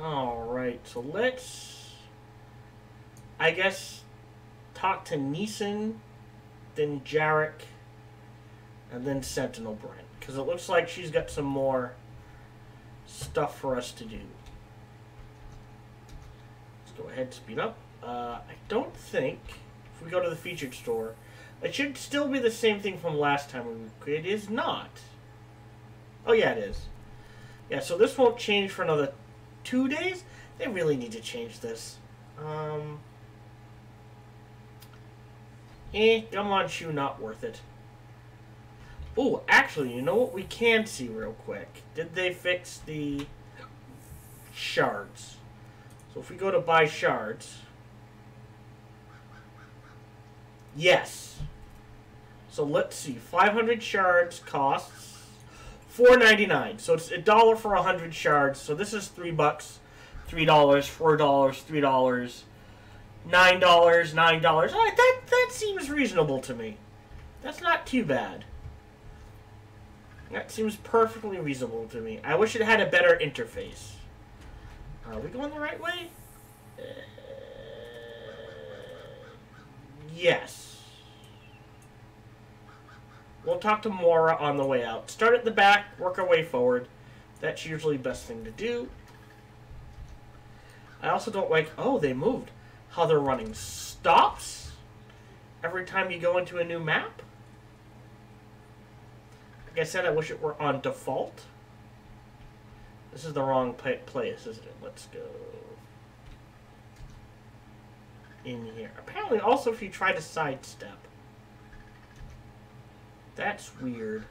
Alright, so let's, I guess, talk to Neeson, then Jarek, and then Sentinel Brent. Because it looks like she's got some more stuff for us to do. Let's go ahead and speed up. Uh, I don't think, if we go to the featured store, it should still be the same thing from last time. It is not. Oh, yeah, it is. Yeah, so this won't change for another two days. They really need to change this. Um, eh, Gumlon Shoe, not worth it. Oh, actually, you know what we can see real quick? Did they fix the shards? So if we go to buy shards. Yes. So let's see. 500 shards costs 4.99. So it's a dollar for a 100 shards. So this is 3 bucks, $3, $4, $3, $9, $9. All right, that that seems reasonable to me. That's not too bad. That seems perfectly reasonable to me. I wish it had a better interface. Are we going the right way? Uh, yes. We'll talk to Mora on the way out. Start at the back, work our way forward. That's usually the best thing to do. I also don't like, oh, they moved. How they're running stops every time you go into a new map. Like I said, I wish it were on default. This is the wrong place, isn't it? Let's go in here. Apparently, also, if you try to sidestep. That's weird.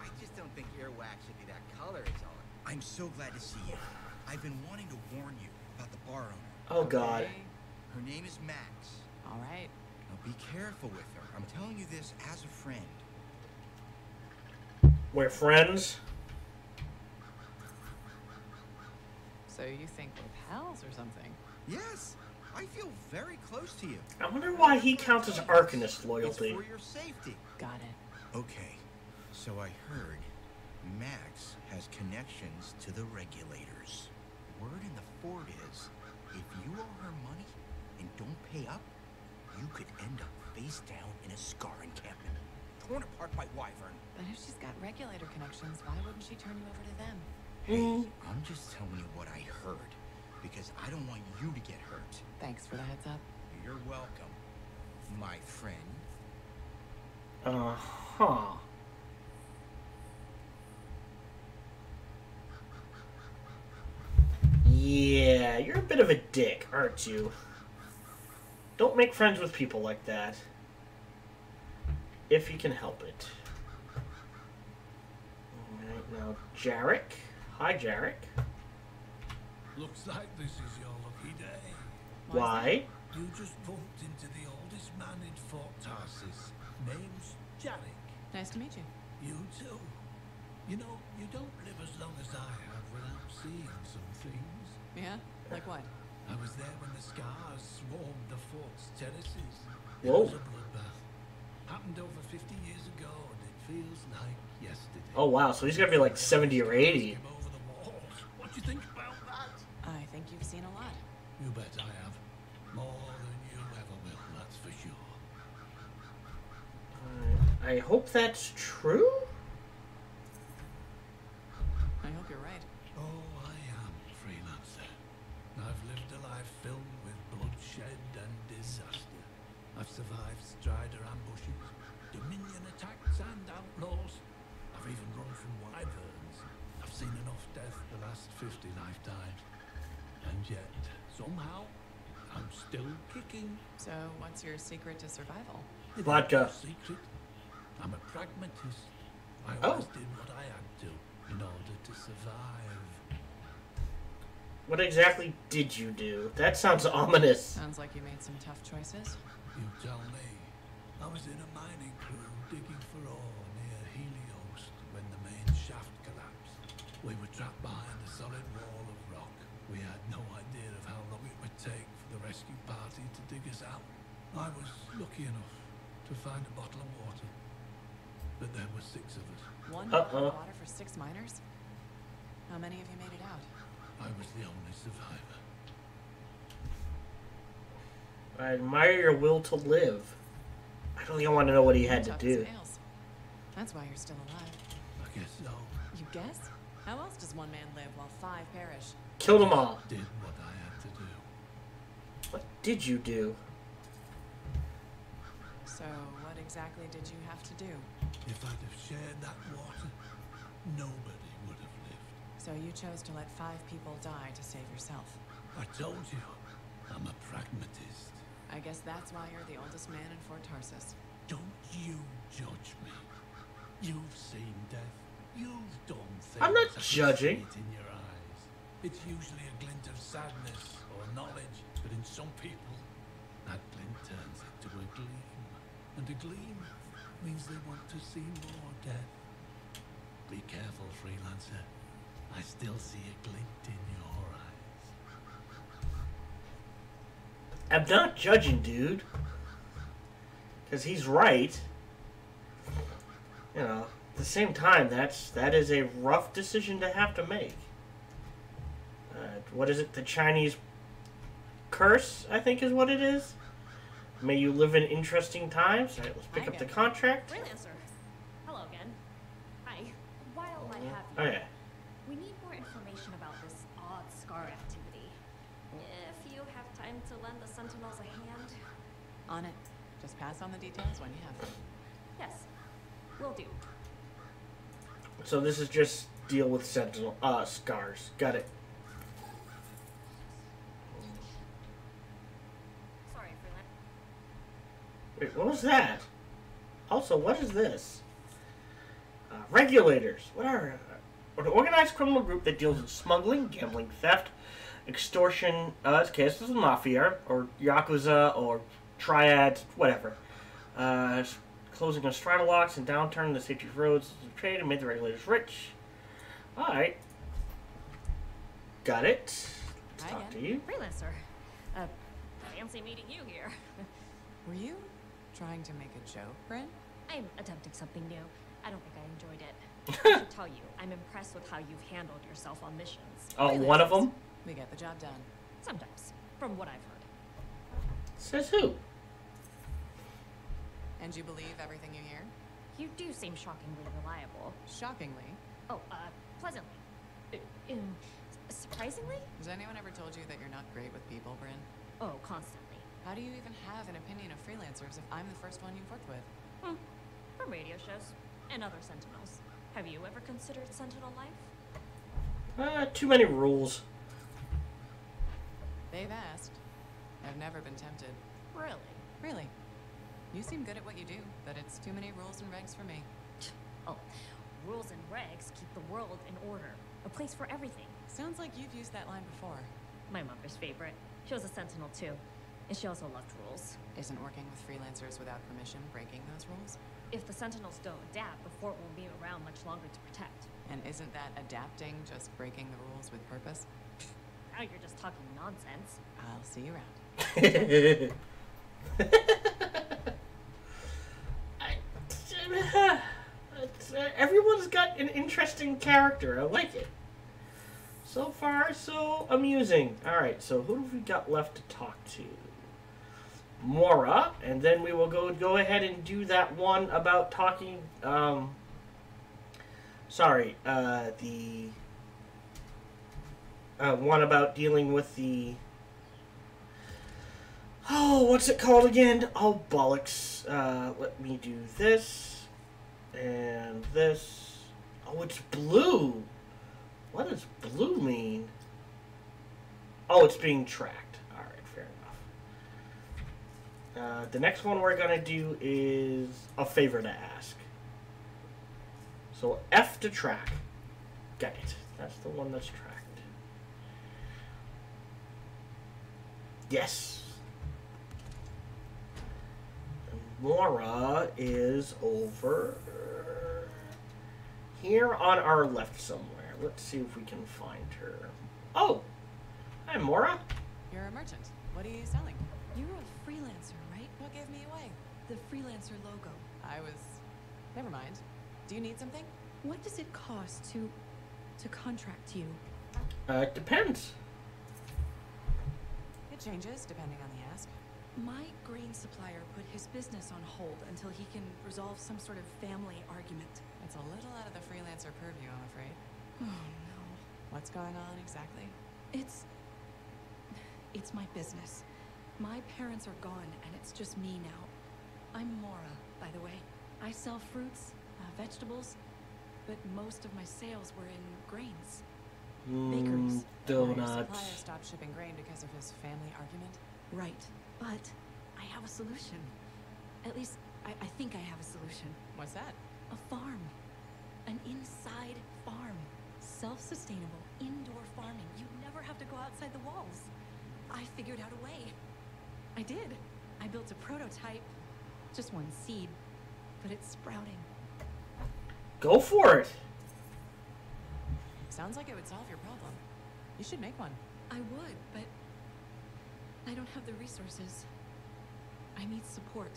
I just don't think earwax should be that color, is all. I'm so glad to see you. I've been wanting to warn you about the bar owner. Oh, God. Okay. Her name is Max. All right. Now be careful with her. I'm telling you this as a friend. We're friends. So you think we're pals or something? Yes, I feel very close to you. I wonder why he counts as Arcanist It's loyalty. for your safety. Got it. Okay, so I heard Max has connections to the regulators. Word in the fort is, if you owe her money and don't pay up, you could end up face down in a Scar encampment, torn apart by Wyvern. But if she's got regulator connections, why wouldn't she turn you over to them? Hey, I'm just telling you what I heard, because I don't want you to get hurt. Thanks for the heads up. You're welcome, my friend. Uh huh. Yeah, you're a bit of a dick, aren't you? Don't make friends with people like that. If you can help it. Alright, now, Jarek. Hi, Jarek. Looks like this is your lucky day. Why? You just bumped into the oldest man in Fort Tarsis. Name's Jarek. Nice to meet you. You too. You know, you don't live as long as I have without seeing some things. Yeah? Like what? I was there when the scars swarmed the fort's terraces. It Whoa. was a bloodbath. Happened over 50 years ago, and it feels like yesterday. Oh, wow, so he's gonna be like 70 or 80. Came over the walls. What do you think about that? I think you've seen a lot. You bet I have. More than you ever will, that's for sure. I hope that's true? I hope you're right. Oh, I am, Freelancer. I've lived a life filled with bloodshed and disaster. I've survived Strider ambushes, Dominion attacks and outlaws. I've even run from wyverns. I've seen enough death the last 50 lifetimes. And yet, somehow, I'm still kicking. So, what's your secret to survival? It Vodka. secret. I'm a pragmatist. I Oh. always did what I had to in order to survive. What exactly did you do? That sounds ominous. Sounds like you made some tough choices. You tell me. I was in a mining crew digging for ore near Helios when the main shaft collapsed. We were trapped behind a solid wall of rock. We had no idea of how long it would take for the rescue party to dig us out. I was lucky enough to find a bottle of water. But there were six of us. One uh -oh. water for six miners? How many of you made it out? I was the only survivor. I admire your will to live. I don't even want to know what he had to do. Males. That's why you're still alive. I guess so. You guess? How else does one man live while five perish? Kill them all. Did what I had to do. What did you do? So, what exactly did you have to do? If I'd have shared that water, nobody would have lived. So, you chose to let five people die to save yourself. I told you, I'm a pragmatist. I guess that's why you're the oldest man in Fort Tarsis. Don't you judge me. You've seen death. You've done things. I'm not judging. it in your eyes. It's usually a glint of sadness or knowledge, but in some people, that glint turns into a gleam. And a gleam means they want to see more death. Be careful, freelancer. I still see a glint in your eyes. I'm not judging, dude. Because he's right. You know, at the same time, that's that is a rough decision to have to make. Uh, what is it? The Chinese curse, I think, is what it is. May you live in interesting times. All right, let's pick I up the get it. contract. Freelancer. Hello again. Hi. While I have Oh you, yeah. we need more information about this odd scar activity. If you have time to lend the Sentinels a hand, On it. Just pass on the details when you have them. yes, will do. So this is just deal with sentinel uh scars. Got it. Sorry, Freelancer. Wait, what was that? Also, what is this? Uh, regulators. What are uh, an organized criminal group that deals in smuggling, gambling, theft, extortion. Uh, okay, this is mafia or yakuza or triads, whatever. Uh, closing of strata locks and downturn the safety of roads of trade and made the regulators rich. All right, got it. Let's Hi talk again. to you. Freelancer. Uh, fancy meeting you here. Were you trying to make a joke, Brin? I'm attempting something new. I don't think I enjoyed it. I should tell you, I'm impressed with how you've handled yourself on missions. Oh, one of them We get the job done. Sometimes, from what I've heard. says who? And you believe everything you hear? You do seem shockingly reliable. Shockingly. Oh, uh, pleasantly. Uh, um, surprisingly? Has anyone ever told you that you're not great with people, Brin? Oh, constantly. How do you even have an opinion of freelancers if I'm the first one you've worked with? Hmm. From radio shows and other Sentinels. Have you ever considered Sentinel life? Uh, too many rules. They've asked. I've never been tempted. Really? Really. You seem good at what you do, but it's too many rules and regs for me. Oh, rules and regs keep the world in order. A place for everything. Sounds like you've used that line before. My mother's favorite. She was a Sentinel too. And she also loved rules. Isn't working with freelancers without permission breaking those rules? If the Sentinels don't adapt, the fort won't be around much longer to protect. And isn't that adapting just breaking the rules with purpose? Now you're just talking nonsense. I'll see you around. I, uh, everyone's got an interesting character. I like it. So far, so amusing. All right, so who have we got left to talk to? Mora, and then we will go go ahead and do that one about talking. Um, sorry, uh, the uh, one about dealing with the. Oh, what's it called again? Oh, bollocks. Uh, let me do this. And this. Oh, it's blue. What does blue mean? Oh, it's being tracked. Alright, fair enough. Uh, the next one we're going to do is a favor to ask. So F to track. Got it. That's the one that's tracked. Yes. Mora is over here on our left somewhere. Let's see if we can find her. Oh, hi Mora. You're a merchant. What are you selling? You're a freelancer, right? What gave me away? The freelancer logo. I was. Never mind. Do you need something? What does it cost to to contract you? Uh, it depends. It changes depending on the ask. My grain supplier put his business on hold until he can resolve some sort of family argument. It's a little out of the freelancer purview, I'm afraid. Oh no. What's going on exactly? It's. It's my business. My parents are gone, and it's just me now. I'm Mora, by the way. I sell fruits, uh, vegetables, but most of my sales were in grains. Mm, Bakeries. Your donuts. supplier stopped shipping grain because of his family argument? Right. But I have a solution. At least, I, I think I have a solution. What's that? A farm. An inside farm. Self sustainable, indoor farming. You'd never have to go outside the walls. I figured out a way. I did. I built a prototype. Just one seed. But it's sprouting. Go for it. Sounds like it would solve your problem. You should make one. I would, but I don't have the resources. I need support.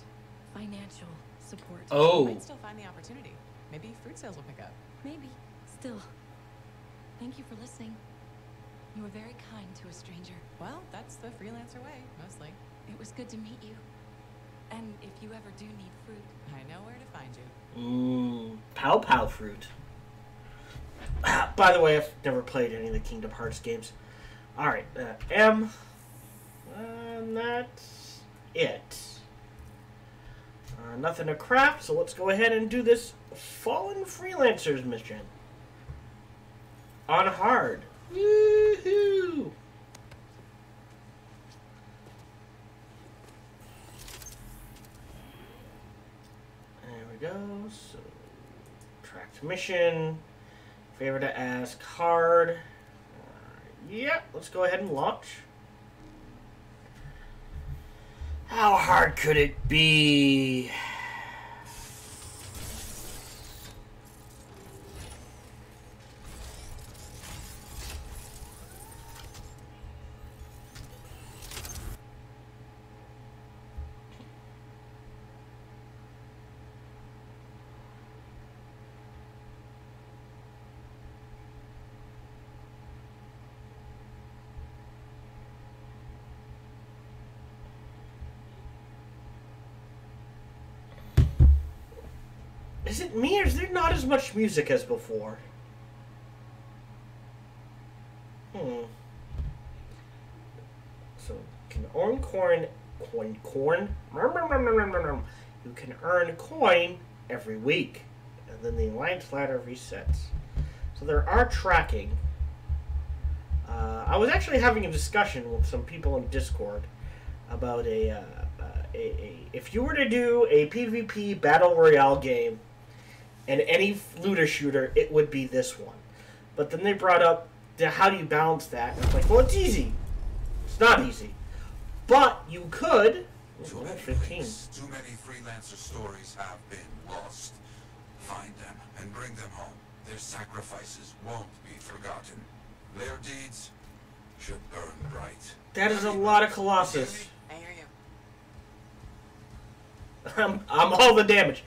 Financial support. Oh. You Oh. might still find the opportunity. Maybe fruit sales will pick up. Maybe. Still. Thank you for listening. You were very kind to a stranger. Well, that's the freelancer way, mostly. It was good to meet you. And if you ever do need fruit, I know where to find you. Mmm. Pow Pow fruit. By the way, I've never played any of the Kingdom Hearts games. Alright, uh, M. And that's it. Uh, nothing to craft, so let's go ahead and do this Fallen Freelancers mission. On hard. Woohoo! There go. So, track mission. Favor to ask hard. Uh, yeah, let's go ahead and launch. How hard could it be? Is it me or is there not as much music as before? Hmm. So you can earn coin, coin, corn. You can earn coin every week, and then the alliance ladder resets. So there are tracking. Uh, I was actually having a discussion with some people in Discord about a, uh, uh, a, a if you were to do a PvP battle royale game and any looter shooter, it would be this one. But then they brought up the, how do you balance that? And it's like, well, it's easy. It's not easy, but you could. Too many 15. links, too many freelancer stories have been lost. Find them and bring them home. Their sacrifices won't be forgotten. Their deeds should burn bright. That is a lot of Colossus. I hear you. I'm, I'm all the damage.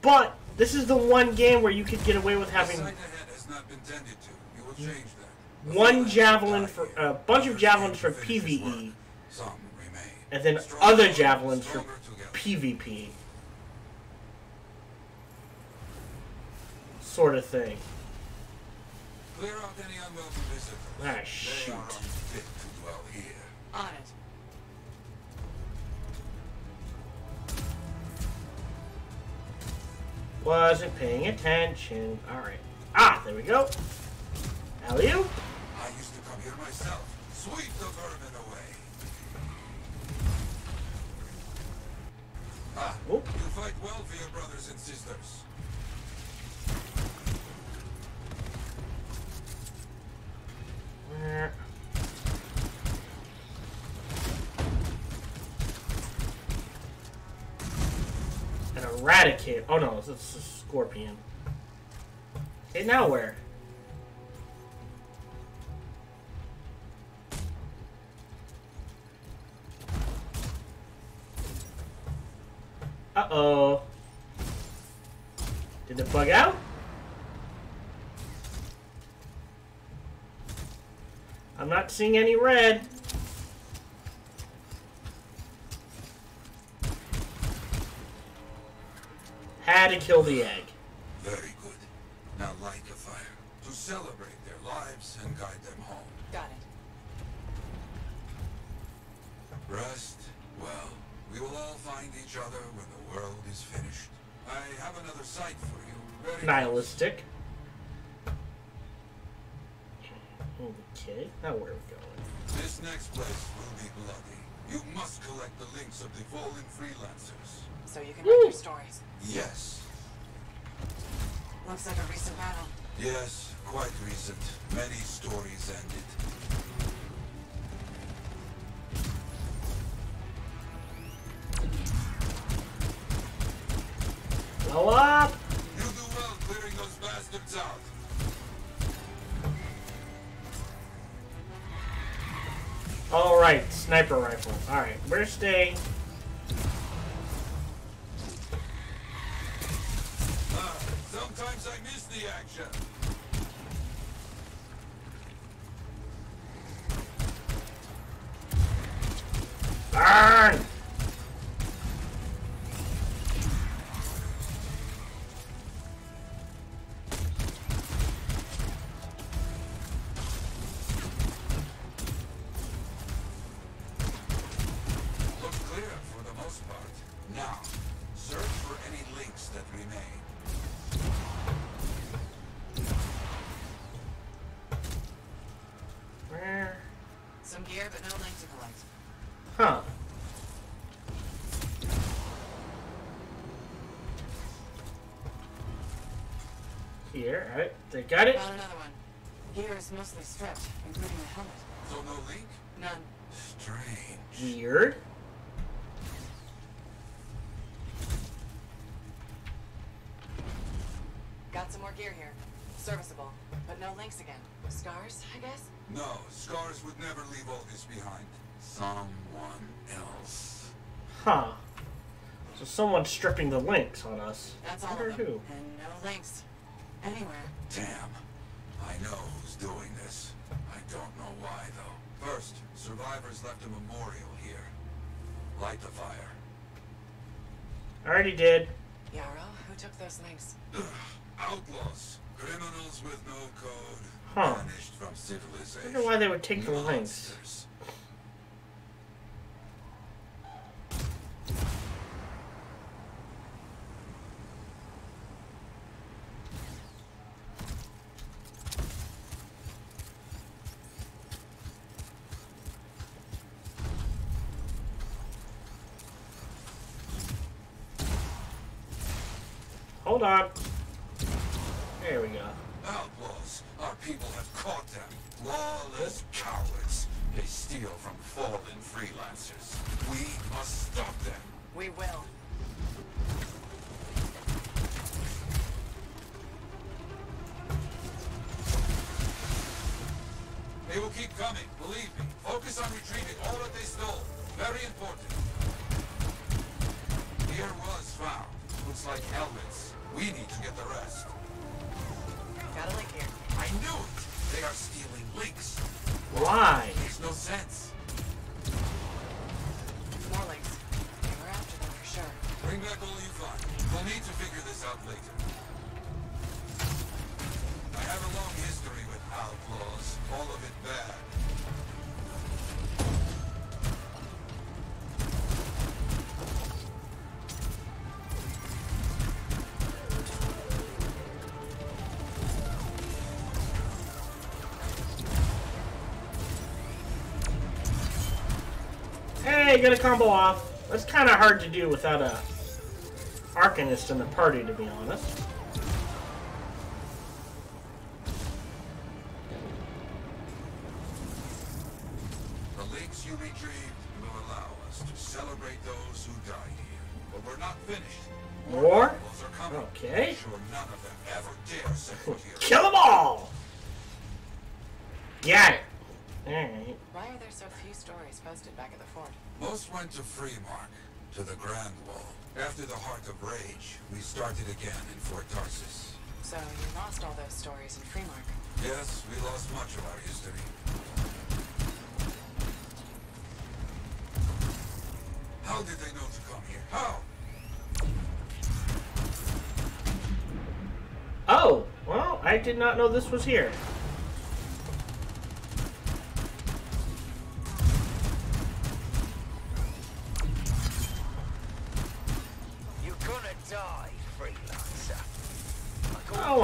But this is the one game where you could get away with having sight ahead has not been tended to. You will change that. The one javelin for here. a bunch of javelins for came to finish his PVE, work. Some remain. and then other javelins for. PvP. Sort of thing. Clear out any unwelcome visitors. Ah, They shoot. are unfit to dwell here. On it. Wasn't paying attention. Alright. Ah, there we go. Oop. I used to come here myself. Sweep the vermin away. Ah, Whoop. you fight well for your brothers and sisters. Eradicate. Oh no, it's a scorpion. Okay, now where? Uh oh. Did it bug out? I'm not seeing any red. To kill the egg. Very good. Now light a fire to celebrate their lives and guide them home. Got it. Rest well. We will all find each other when the world is finished. I have another sight for you. Very Nihilistic. Oh, okay, now where are we going? This next place will be bloody. You must collect the links of the fallen freelancers. So you can Woo. write your stories. Yes. Looks like a recent battle. Yes, quite recent. Many stories ended. Blow up! You do well clearing those bastards out. Alright, sniper rifle. Alright, we're staying. Sometimes I miss the action. Got it? Found another one. Gear is mostly stripped, including the helmet. So no link? None. Strange. Weird. Got some more gear here. Serviceable, but no links again. Scars, I guess? No, Scars would never leave all this behind. Someone else. Huh. So someone's stripping the links on us. That's all Wonder of them. who. And no links. Anywhere. Damn. I know who's doing this. I don't know why, though. First, survivors left a memorial here. Light the fire. Already did. Yarrow, who took those links? Outlaws. Criminals with no code. Huh. Banished from I civilization. wonder why they would take the links. Hold on. There we go. Outlaws. Our people have caught them. Lawless cowards. They steal from fallen freelancers. We must stop them. We will. They will keep coming, believe me. Focus on retrieving all that they stole. Very important. Gear was found. Looks like helmets. We need to get the rest. Got a link here. I knew it! They are stealing links. Why? It Makes no sense. More links. We're after them for sure. Bring back all you find. We'll need to figure this out later. I have a long history with outlaws. All of it bad. Hey, get a combo off. That's kind of hard to do without a Arcanist in the party, to be honest. The links you retrieved will allow us to celebrate those who died here. But we're not finished. More? Okay. Sure none of them ever dare here. Kill them all! Got it. Alright. Why are there so few stories posted back at the fort? Most went to Freemark, to the Grand Wall. After the Heart of Rage, we started again in Fort Tarsis. So you lost all those stories in Freemark. Yes, we lost much of our history. How did they know to come here? How? Oh, well, I did not know this was here.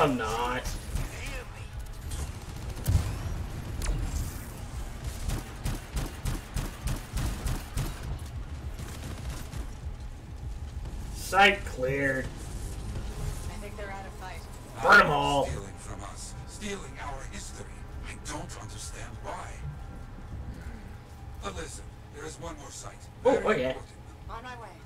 I'm not. Hear me? Site cleared. I think they're out of fight. Burn 'em all. Stealing from us, stealing our history. I don't understand why. But listen, there is one more site. Oh, oh Very okay. important. On my way.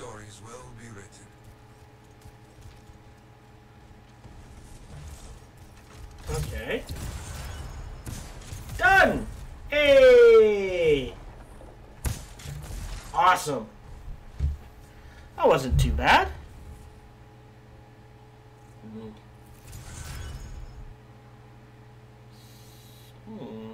Stories will be written. Okay. Done! Hey! Awesome. That wasn't too bad. Hmm. Hmm.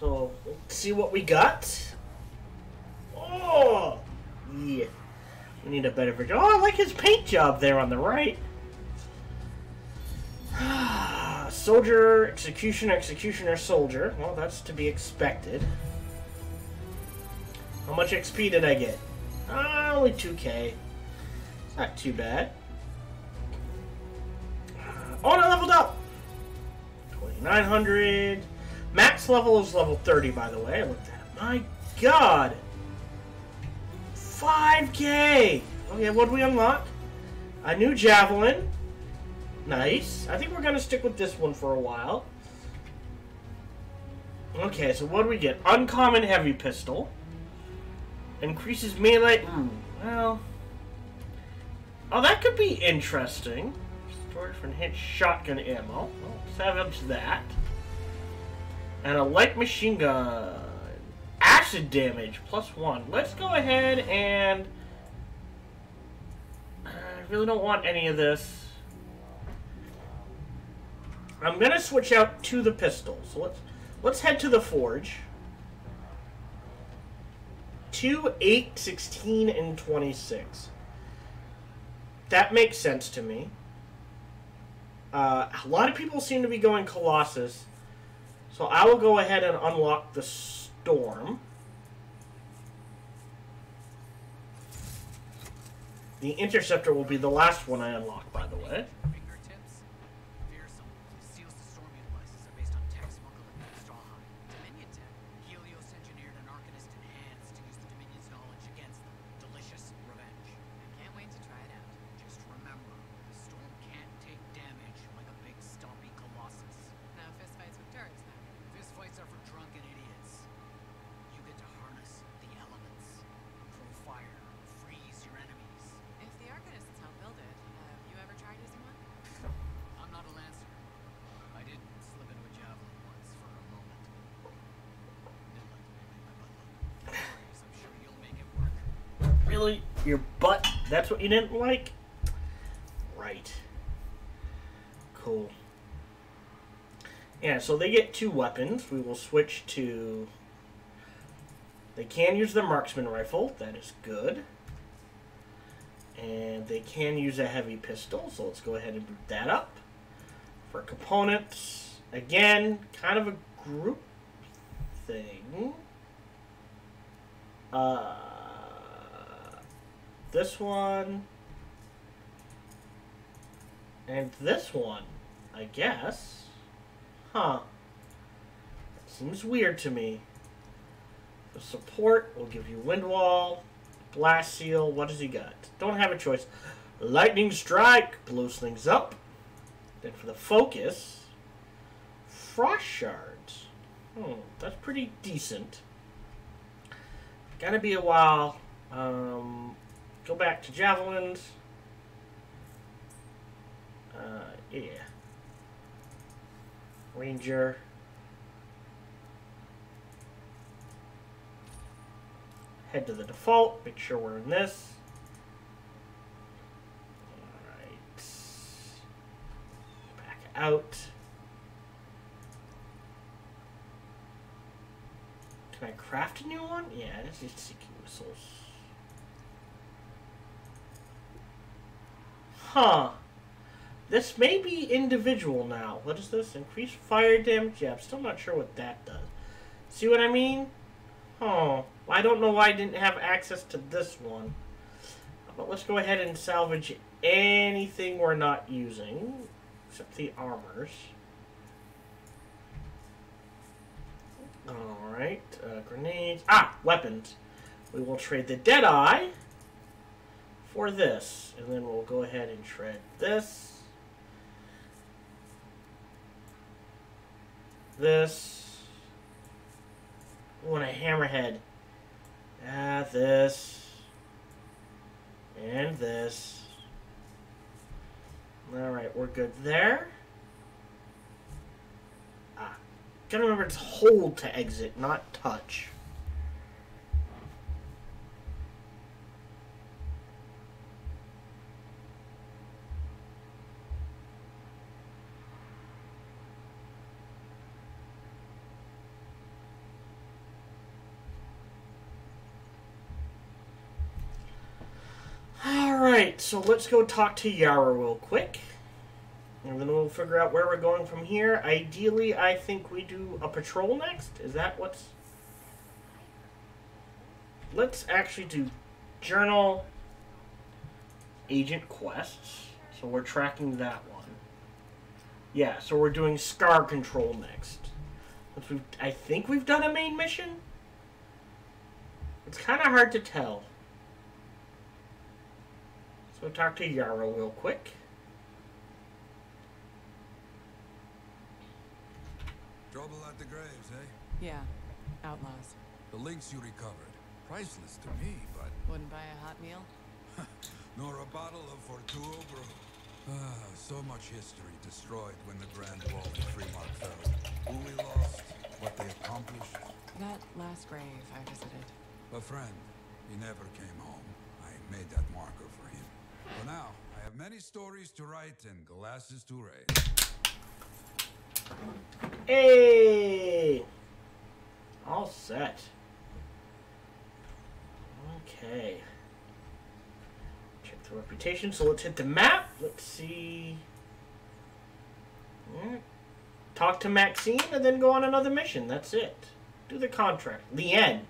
So let's see what we got. Oh, yeah. We need a better version. Oh, I like his paint job there on the right. soldier, executioner, executioner, soldier. Well, that's to be expected. How much XP did I get? Uh, only 2k. Not too bad. Oh, I leveled up! 2900. Max level is level 30, by the way. I looked at it. My god! 5k! Okay, what do we unlock? A new javelin. Nice. I think we're gonna stick with this one for a while. Okay, so what do we get? Uncommon heavy pistol. Increases melee. Ooh, well. Oh, that could be interesting. Storage for enhanced shotgun ammo. Well, savage that. And a light machine gun. Acid damage, plus one. Let's go ahead and... I really don't want any of this. I'm gonna switch out to the pistol. So let's let's head to the forge. 2, 8, 16, and 26. That makes sense to me. Uh, a lot of people seem to be going Colossus. So I will go ahead and unlock the Storm. The Interceptor will be the last one I unlock, by the way. Fingertips? Fearsome. Seals the storm utilizes are based on tech smuggled in from Strawhide. Dominion tech. Helios engineered an Arcanist in hands to use the Dominion's knowledge against them. Delicious revenge. I can't wait to try it out. Just remember, the storm can't take damage like a big stompy colossus. No fistfights with turrets then. Fistfights are for drunken idiots. You get to harness the elements. Control fire. Freeze your enemies. If the Arcanists help build it, have you ever tried using one? I'm not a lancer. I did slip into a javelin once for a moment. Didn't like the way it made my butt look. No worries, I'm sure you'll make it work. Really? Your butt? That's what you didn't like? Right. Cool. Yeah, so they get two weapons. We will switch to. They can use the marksman rifle. That is good. And they can use a heavy pistol. So let's go ahead and boot that up. For components, again, kind of a group thing. Uh, this one. And this one, I guess. Huh. Seems weird to me. The support will give you wind wall, blast seal. What does he got? Don't have a choice. Lightning strike blows things up. Then for the focus, frost shards. Hmm, that's pretty decent. Gonna be a while. Um, go back to javelins. Uh, yeah. Ranger. Head to the default. Make sure we're in this. Alright. Back out. Can I craft a new one? Yeah, this is seeking missiles. Huh. This may be individual now. What is this? Increased fire damage? Yeah, I'm still not sure what that does. See what I mean? Oh, I don't know why I didn't have access to this one. But let's go ahead and salvage anything we're not using, except the armors. Alright, uh, grenades. Ah, weapons. We will trade the Deadeye for this. And then we'll go ahead and shred this. This. Want a hammerhead. Ah, this. And this. Alright, we're good there. Ah. Gotta remember it's hold to exit, not touch. Alright, so let's go talk to Yarrow real quick. And then we'll figure out where we're going from here. Ideally, I think we do a patrol next. Is that what's... Let's actually do journal agent quests. So we're tracking that one. Yeah, so we're doing Scar Control next. I think we've done a main mission. It's kind of hard to tell. So talk to Yarrow real quick. Trouble at the graves, eh? Yeah, outlaws. The links you recovered. Priceless to me, but Wouldn't buy a hot meal? nor a bottle of Fortuo brew. Ah, so much history destroyed when the Grand Wall in Freemark fell. Who we lost, what they accomplished. That last grave I visited. A friend. He never came home. I made that marker for him. For now, I have many stories to write and glasses to raise. Hey! All set. Okay. Check the reputation. So let's hit the map. Let's see. Hmm. Talk to Maxine and then go on another mission. That's it. Do the contract. Lien.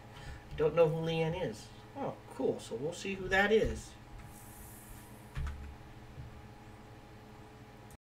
Don't know who Lien is. Oh, cool. So we'll see who that is.